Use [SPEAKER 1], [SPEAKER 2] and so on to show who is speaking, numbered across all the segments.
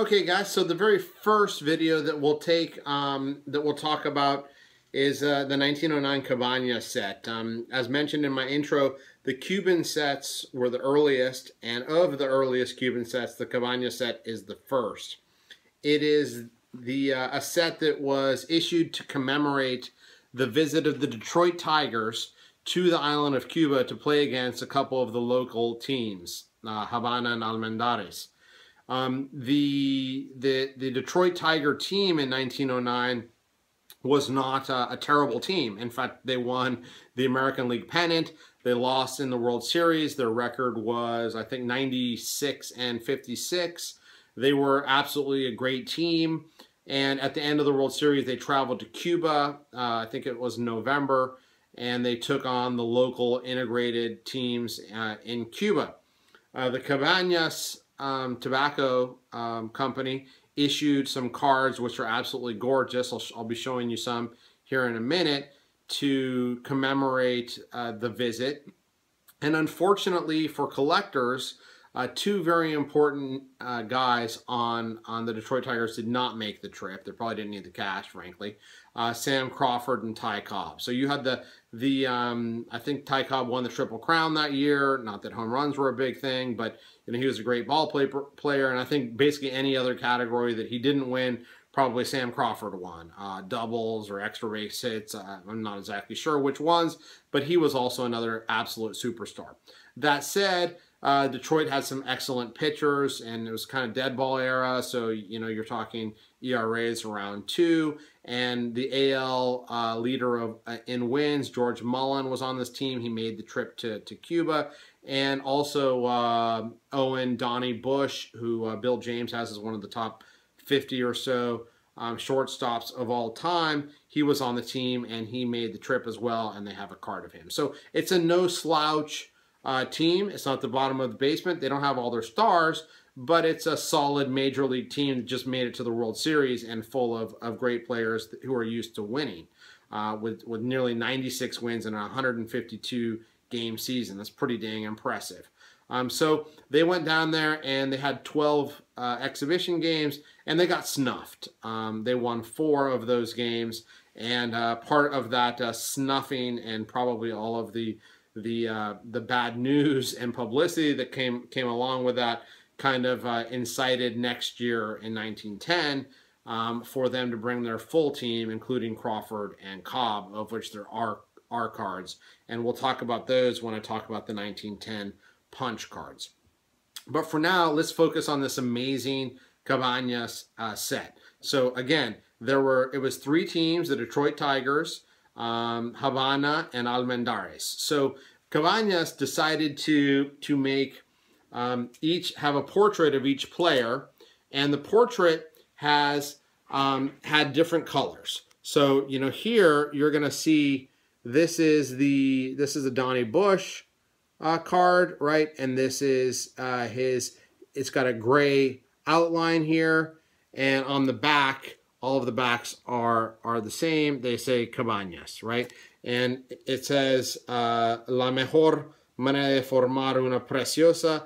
[SPEAKER 1] Okay, guys, so the very first video that we'll take, um, that we'll talk about is uh, the 1909 Cabaña set. Um, as mentioned in my intro, the Cuban sets were the earliest, and of the earliest Cuban sets, the Cabaña set is the first. It is the uh, a set that was issued to commemorate the visit of the Detroit Tigers to the island of Cuba to play against a couple of the local teams, uh, Habana and Almendares. Um, the, the, the Detroit Tiger team in 1909 was not a, a, terrible team. In fact, they won the American League pennant. They lost in the World Series. Their record was, I think, 96 and 56. They were absolutely a great team. And at the end of the World Series, they traveled to Cuba. Uh, I think it was November. And they took on the local integrated teams uh, in Cuba. Uh, the Cabañas um, Tobacco um, Company issued some cards which are absolutely gorgeous. I'll, I'll, be showing you some here in a minute to commemorate uh, the visit. And unfortunately for collectors, uh, two very important uh, guys on, on the Detroit Tigers did not make the trip. They probably didn't need the cash, frankly. Uh, Sam Crawford and Ty Cobb. So you had the, the um, I think Ty Cobb won the Triple Crown that year. Not that home runs were a big thing, but you know, he was a great ball play player. And I think basically any other category that he didn't win, probably Sam Crawford won. Uh, doubles or extra base hits. Uh, I'm not exactly sure which ones, but he was also another absolute superstar. That said, uh, Detroit had some excellent pitchers, and it was kind of dead ball era. So you know you're talking ERAs around two, and the AL uh, leader of uh, in wins, George Mullin, was on this team. He made the trip to to Cuba, and also uh, Owen Donie Bush, who uh, Bill James has as one of the top 50 or so um, shortstops of all time. He was on the team, and he made the trip as well, and they have a card of him. So it's a no slouch uh, team. It's not the bottom of the basement. They don't have all their stars, but it's a solid major league team that just made it to the World Series and full of, of great players who are used to winning. Uh, with, with nearly 96 wins in a 152 game season. That's pretty dang impressive. Um, so they went down there and they had 12 uh, exhibition games and they got snuffed. Um, they won four of those games, and uh, part of that uh, snuffing and probably all of the the uh, the bad news and publicity that came came along with that kind of uh, incited next year in 1910 um, for them to bring their full team, including Crawford and Cobb, of which there are are cards, and we'll talk about those when I talk about the 1910 punch cards. But for now, let's focus on this amazing Cabañas uh, set. So again, there were it was three teams: the Detroit Tigers, um, Habana, and Almendares. So Cabañas decided to, to make um, each, have a portrait of each player, and the portrait has um, had different colors. So, you know, here you're going to see this is the, this is a Donie Bush uh, card, right? And this is uh, his, it's got a gray outline here, and on the back, all of the backs are are the same. They say Cabañas, right? And it says uh, la mejor manera de formar una preciosa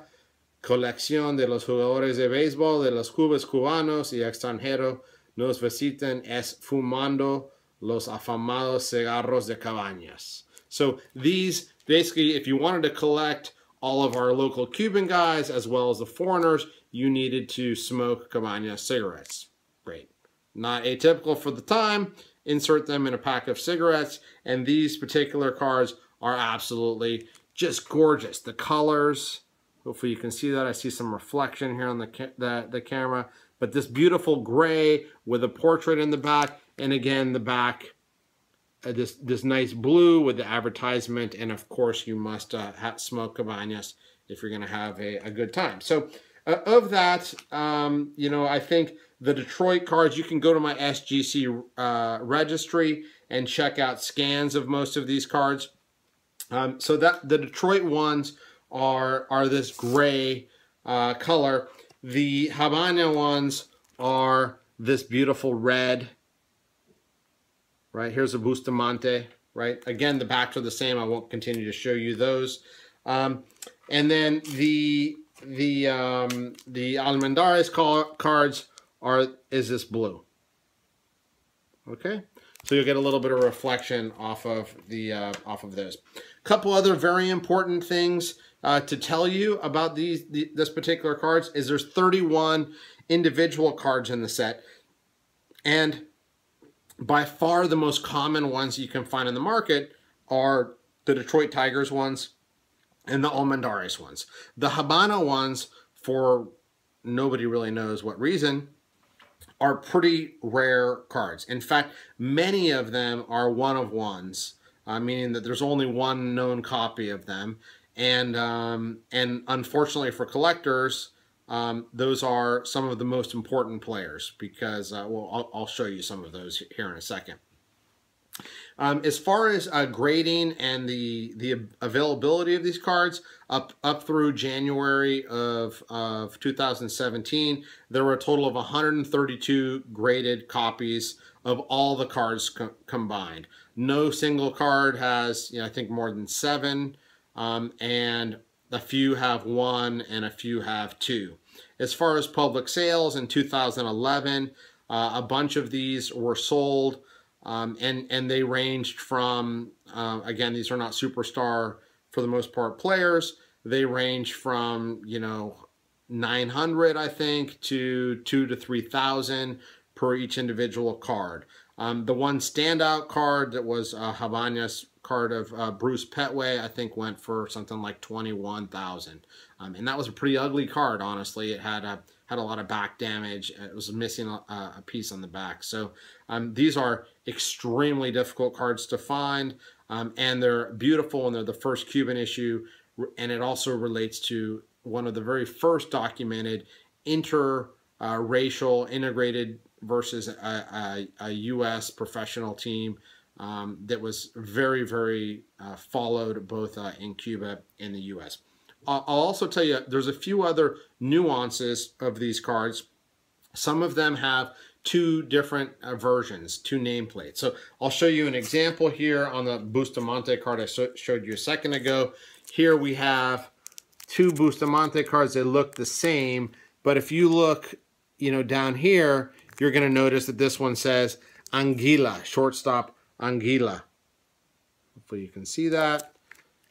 [SPEAKER 1] colección de los jugadores de béisbol de los clubes cubanos y extranjeros nos visitan es fumando los afamados cigarros de Cabañas. So these basically, if you wanted to collect all of our local Cuban guys as well as the foreigners, you needed to smoke Cabañas cigarettes. Great. Not atypical for the time. Insert them in a pack of cigarettes. And these particular cards are absolutely just gorgeous. The colors, hopefully you can see that. I see some reflection here on the, the, the camera. But this beautiful gray with a portrait in the back. And again, the back, uh, this, this nice blue with the advertisement. And of course, you must uh, smoke cabañas if you're going to have a, a good time. So uh, of that, um, you know, I think the Detroit cards, you can go to my SGC uh, registry and check out scans of most of these cards. Um, so that the Detroit ones are, are this gray uh, color. The Habana ones are this beautiful red. Right, here's a Bustamante. Right, again, the backs are the same. I won't continue to show you those. Um, and then the the um, the Almendares cards are is this blue. Okay, so you'll get a little bit of reflection off of the uh, off of those. Couple other very important things uh, to tell you about these the, this particular cards is there's 31 individual cards in the set, and by far the most common ones you can find in the market are the Detroit Tigers ones and the Almendares ones. The Habana ones, for nobody really knows what reason, are pretty rare cards. In fact, many of them are one of ones, uh, meaning that there's only one known copy of them. And um, and unfortunately for collectors, um, those are some of the most important players because, uh, well, I'll, I'll, show you some of those here in a second. Um, as far as uh, grading and the the availability of these cards, up up through January of, of 2017, there were a total of 132 graded copies of all the cards co combined. No single card has, you know, I think more than seven, um, and a few have one and a few have two. As far as public sales in 2011, uh, a bunch of these were sold um, and, and they ranged from, uh, again, these are not superstar for the most part players. They range from, you know, 900, I think, to two to 3,000 per each individual card. Um, the one standout card that was uh, Habana's card of uh, Bruce Petway, I think went for something like 21,000. Um, and that was a pretty ugly card, honestly. It had a, had a lot of back damage. It was missing a, a piece on the back. So um, these are extremely difficult cards to find. Um, and they're beautiful and they're the first Cuban issue. And it also relates to one of the very first documented inter-racial uh, integrated versus a, a, a U.S. professional team um, that was very, very uh, followed both uh, in Cuba and the U.S. I'll also tell you there's a few other nuances of these cards. Some of them have two different uh, versions, two nameplates. So I'll show you an example here on the Bustamante card I so showed you a second ago. Here we have two Bustamante cards. They look the same, but if you look, you know, down here, you're going to notice that this one says Anguila, shortstop Anguila. Hopefully you can see that.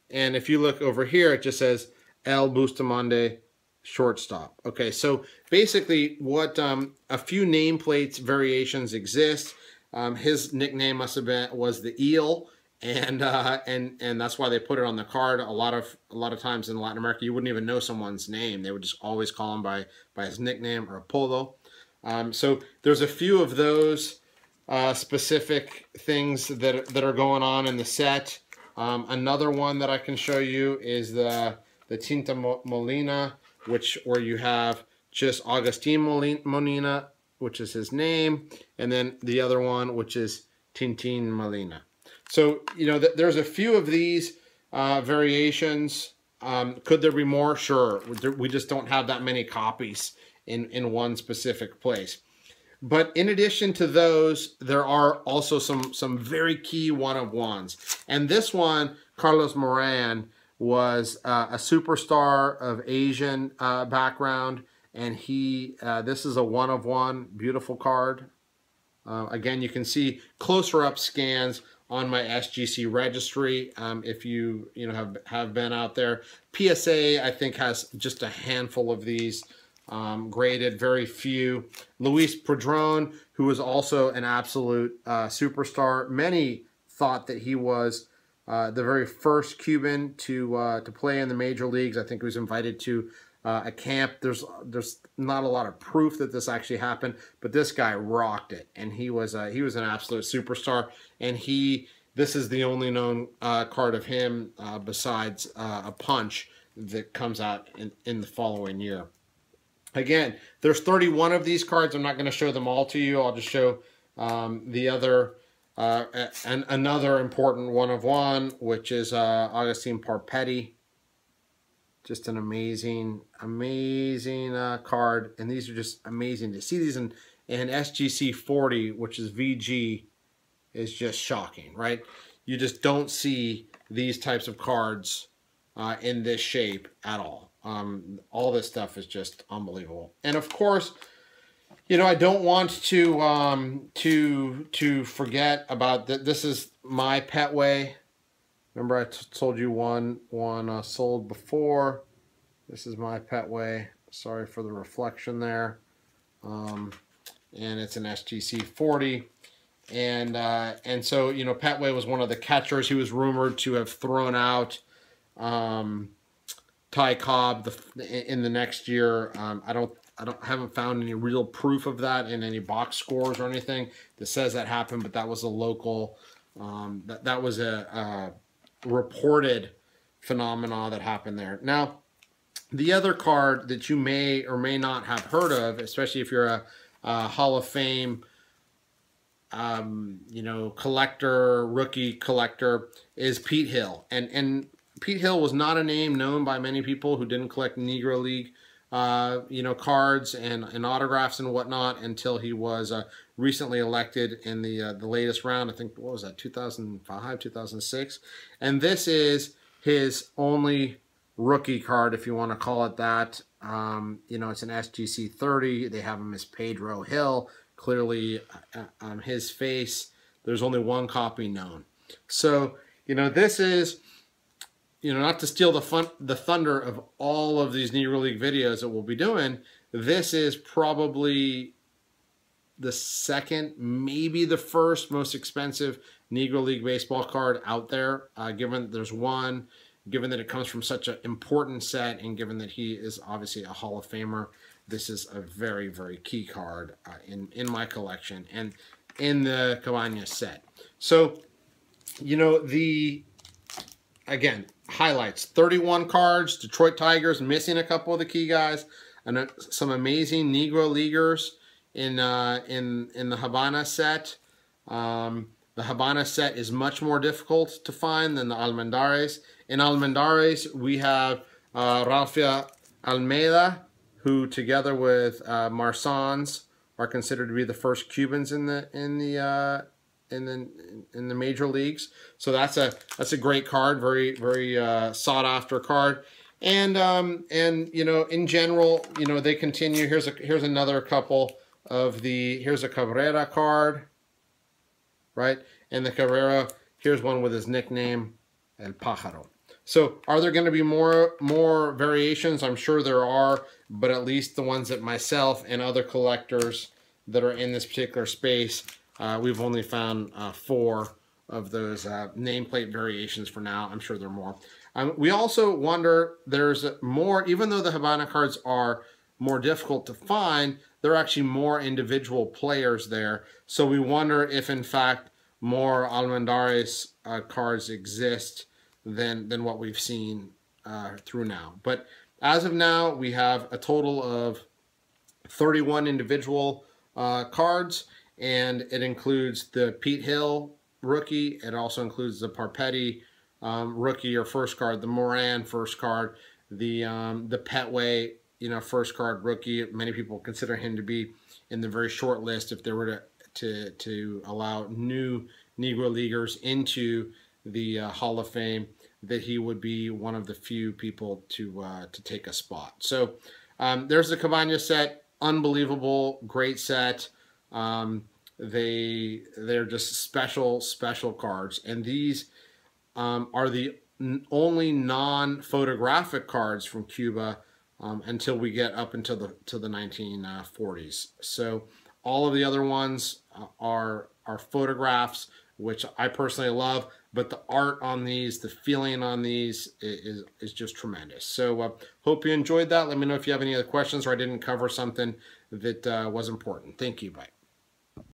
[SPEAKER 1] And if you look over here, it just says El Bustamante shortstop. Okay, so basically what um, a few nameplates variations exist. Um, his nickname must have been was the eel and uh, and and that's why they put it on the card. A lot of a lot of times in Latin America, you wouldn't even know someone's name. They would just always call him by by his nickname or apodo. Um, so there's a few of those uh, specific things that that are going on in the set. Um, another one that I can show you is the the Tinta Molina, which where you have just Agustin Molina, which is his name, and then the other one, which is Tintin Molina. So, you know, th there's a few of these uh, variations. Um, could there be more? Sure. We just don't have that many copies in, in one specific place. But in addition to those, there are also some, some very key one-of-ones. And this one, Carlos Moran, was uh, a superstar of Asian uh, background. And he, uh, this is a one-of-one, beautiful card. Uh, again, you can see closer up scans on my SGC registry um, if you you know have have been out there. PSA I think has just a handful of these um, graded, very few. Luis Padron, who was also an absolute uh, superstar. Many thought that he was uh, the very first Cuban to uh, to play in the major leagues. I think he was invited to uh, a camp. There's there's not a lot of proof that this actually happened, but this guy rocked it, and he was he was an absolute superstar. And he this is the only known uh, card of him uh, besides uh, a punch that comes out in, in the following year. Again, there's 31 of these cards. I'm not going to show them all to you. I'll just show um, the other uh, and another important one of one, which is uh, Agustin Parpetti just an amazing, amazing uh, card. And these are just amazing. To see these in, in SGC 40, which is VG, is just shocking, right? You just don't see these types of cards uh, in this shape at all. Um, all this stuff is just unbelievable. And of course, you know, I don't want to um, to to forget about that. This is my Petway. Remember, I told you one one uh, sold before. This is my Petway. Sorry for the reflection there. Um, and it's an SGC 40. And uh, and so you know, Petway was one of the catchers. He was rumored to have thrown out um, Ty Cobb the, in the next year. Um, I don't I don't haven't found any real proof of that in any box scores or anything that says that happened, but that was a local um, that that was a, a reported phenomena that happened there. Now, the other card that you may or may not have heard of, especially if you're a, a Hall of Fame um, you know, collector, rookie collector is Pete Hill. And and Pete Hill was not a name known by many people who didn't collect Negro League, uh, you know, cards and, and autographs and whatnot until he was uh, recently elected in the uh, the latest round. I think what was that, 2005, 2006, and this is his only rookie card, if you want to call it that. Um, you know, it's an SGC 30. They have him as Pedro Hill clearly uh, on his face. There's only one copy known. So, you know, this is, you know, not to steal the fun, the thunder of all of these Negro League videos that we'll be doing, this is probably the second, maybe the first most expensive Negro League baseball card out there, uh, given that there's one, given that it comes from such an important set, and given that he is obviously a Hall of Famer this is a very, very key card uh, in, in my collection and in the Cabañas set. So, you know, the, again, highlights, 31 cards, Detroit Tigers missing a couple of the key guys, and uh, some amazing Negro Leaguers in, uh, in, in the Habana set. Um, the Habana set is much more difficult to find than the Almendares. In Almendares, we have uh, Rafael Almeida, who together with uh, Marsans are considered to be the first Cubans in the in the uh, in the in the major leagues. So that's a that's a great card, very very uh, sought after card. And um, and you know in general, you know they continue. Here's a here's another couple of the here's a Cabrera card, right? And the Cabrera here's one with his nickname El Pájaro. So are there going to be more more variations? I'm sure there are, but at least the ones that myself and other collectors that are in this particular space, uh, we've only found uh, four of those uh, nameplate variations for now. I'm sure there are more. Um, we also wonder, there's more, even though the Habana cards are more difficult to find, there are actually more individual players there. So we wonder if, in fact, more Almendares uh, cards exist than than what we've seen uh, through now. But as of now, we have a total of 31 individual uh, cards, and it includes the Pete Hill rookie. It also includes the Parpetti um, rookie or first card, the Moran first card, the um, the Petway you know first card rookie. Many people consider him to be in the very short list if they were to to to allow new Negro leaguers into the uh, Hall of Fame that he would be one of the few people to uh, to take a spot. So um, there's the Cabañas set, unbelievable, great set. Um, they they're just special special cards, and these um, are the only non-photographic cards from Cuba um, until we get up until the to the 1940s. So all of the other ones uh, are are photographs which I personally love. But the art on these, the feeling on these is, is just tremendous. So uh, hope you enjoyed that. Let me know if you have any other questions or I didn't cover something that uh, was important. Thank you. Bye.